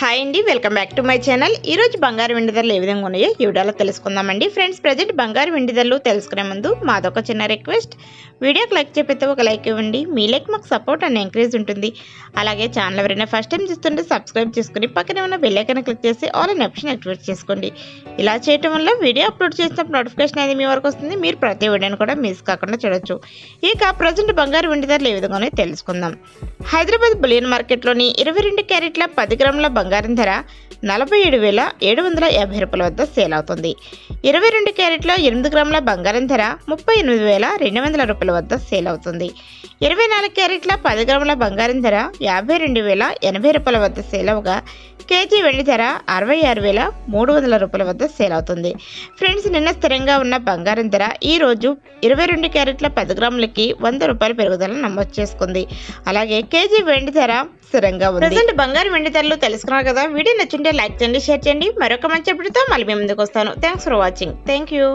Hi అండి welcome back to my channel ఈ రోజు బంగారు వెండి ధరలు ఏ విధంగా ఉన్నాయో ఈ వీడియోలో తెలుసుకుందామండి. ఫ్రెండ్స్ ప్రజెంట్ బంగారు వెండి ధరలు తెలుసుకునే ముందు మాదొక చిన్న రిక్వెస్ట్ వీడియోకి లైక్ చెప్పితే ఒక లైక్ ఇవ్వండి. మీ లైక్ మాకు సపోర్ట్ అండ్ ఎంకరేజ్ ఉంటుంది. అలాగే ఛానల్ ఎవరైనా ఫస్ట్ టైం చూస్తుంటే సబ్స్క్రైబ్ చేసుకుని పక్కనే ఉన్న బెల్ క్లిక్ చేసి ఆల్ అండ్ ఆప్షన్ యాక్టివేట్ చేసుకోండి. ఇలా చేయటం వల్ల వీడియో అప్లోడ్ చేసినప్పుడు నోటిఫికేషన్ అనేది మీ వరకు వస్తుంది. మీరు ప్రతి వీడియోని కూడా మిస్ కాకుండా చూడొచ్చు. ఇక ప్రజెంట్ బంగారు వెండి ధరలు ఏ విధంగా ఉన్నాయో తెలుసుకుందాం. హైదరాబాద్ బులియన్ మార్కెట్లోని ఇరవై రెండు క్యారెట్ల పది గ్రాముల బంగారం ధర నలభై ఏడు వేల ఏడు వందల యాభై రూపాయల వద్ద సేల్ అవుతుంది. ఇరవై రెండు క్యారెట్ల ఎనిమిది గ్రాముల బంగారం ధర ముప్పై ఎనిమిది వేల రెండు వందల రూపాయల వద్ద సేల్ అవుతుంది. ఇరవై నాలుగు క్యారెట్ల పది గ్రాముల బంగారం ధర యాభై రెండు వేల ఎనభై రూపాయల వద్ద సేల్ అవగా కేజీ వెండి ధర అరవై ఆరు వేల మూడు వందల రూపాయల వద్ద సేల్ అవుతుంది. ఫ్రెండ్స్ నిన్న స్థిరంగా ఉన్న బంగారం ధర ఈ రోజు ఇరవై రెండు క్యారెట్ల పది గ్రాములకి వంద రూపాయల పెరుగుదల నమోదు చేసుకుంది. అలాగే కేజీ వెండి ధర స్థిరంగా ఉంది. ప్రజెంట్ బంగారు వెండి ధరలు తెలుసుకున్నారు కదా. వీడియో నచ్చుంటే లైక్ చేయండి షేర్ చేయండి. మరొక మంచి ఎప్పుడుతో మళ్ళీ మీ ముందుకు వస్తాను. Thanks for watching thank you